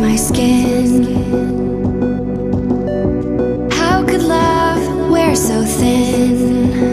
my skin. How could love wear so thin?